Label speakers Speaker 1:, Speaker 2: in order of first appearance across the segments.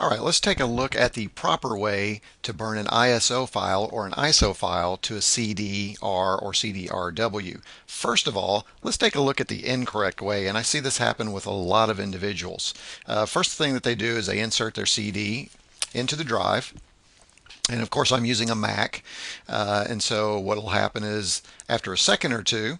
Speaker 1: All right, let's take a look at the proper way to burn an ISO file or an ISO file to a CDR or CDRW. First of all, let's take a look at the incorrect way, and I see this happen with a lot of individuals. Uh, first thing that they do is they insert their CD into the drive. And of course, I'm using a Mac, uh, and so what will happen is after a second or two,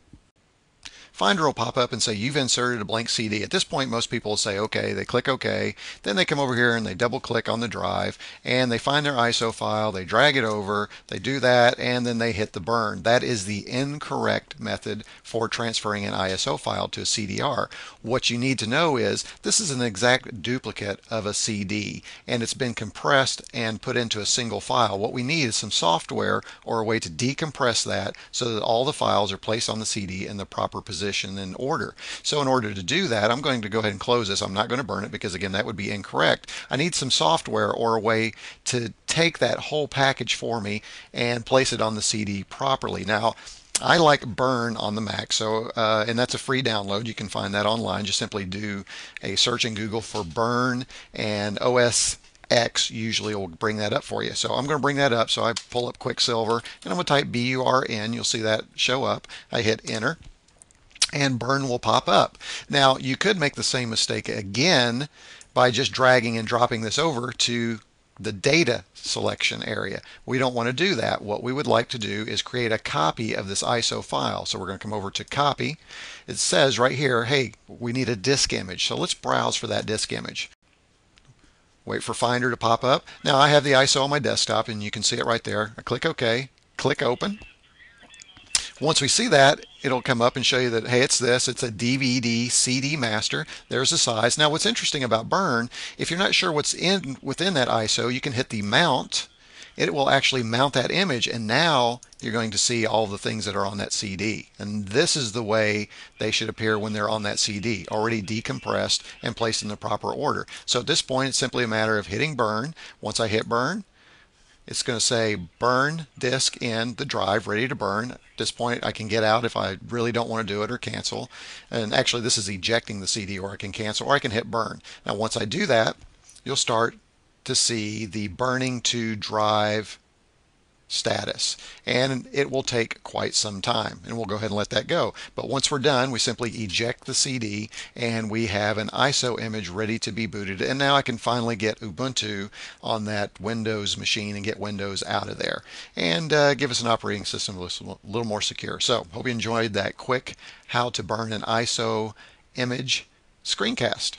Speaker 1: Finder will pop up and say you've inserted a blank CD. At this point, most people will say okay. They click OK. Then they come over here and they double click on the drive and they find their ISO file. They drag it over. They do that and then they hit the burn. That is the incorrect method for transferring an ISO file to a CDR. What you need to know is this is an exact duplicate of a CD and it's been compressed and put into a single file. What we need is some software or a way to decompress that so that all the files are placed on the CD in the proper position position in order. So in order to do that, I'm going to go ahead and close this. I'm not going to burn it because again, that would be incorrect. I need some software or a way to take that whole package for me and place it on the CD properly. Now, I like Burn on the Mac, so uh, and that's a free download. You can find that online. Just simply do a search in Google for Burn and OS X usually will bring that up for you. So I'm going to bring that up. So I pull up Quicksilver and I'm going to type B-U-R-N. You'll see that show up. I hit enter and burn will pop up. Now you could make the same mistake again by just dragging and dropping this over to the data selection area. We don't want to do that. What we would like to do is create a copy of this ISO file. So we're going to come over to copy. It says right here, hey, we need a disk image. So let's browse for that disk image. Wait for Finder to pop up. Now I have the ISO on my desktop and you can see it right there. I click OK, click Open. Once we see that, it'll come up and show you that, hey, it's this. It's a DVD CD master. There's the size. Now, what's interesting about Burn, if you're not sure what's in within that ISO, you can hit the mount. It will actually mount that image, and now you're going to see all the things that are on that CD. And this is the way they should appear when they're on that CD, already decompressed and placed in the proper order. So at this point, it's simply a matter of hitting burn. Once I hit burn, it's going to say burn disk in the drive, ready to burn. At this point, I can get out if I really don't want to do it or cancel. And actually, this is ejecting the CD, or I can cancel, or I can hit burn. Now, once I do that, you'll start to see the burning to drive status. And it will take quite some time. And we'll go ahead and let that go. But once we're done, we simply eject the CD and we have an ISO image ready to be booted. And now I can finally get Ubuntu on that Windows machine and get Windows out of there and uh, give us an operating system a little more secure. So hope you enjoyed that quick how to burn an ISO image screencast.